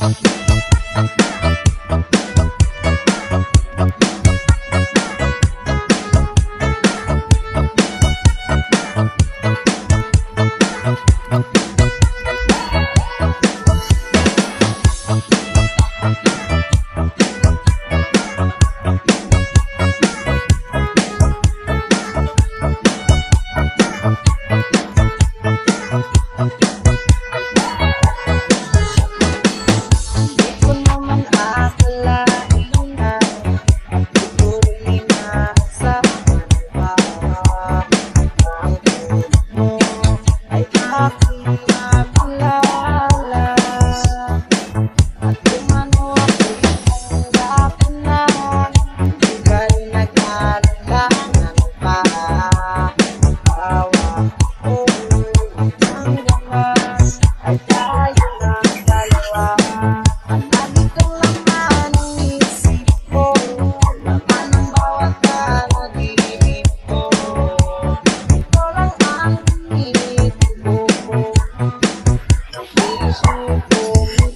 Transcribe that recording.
ตั้งจิ Oh,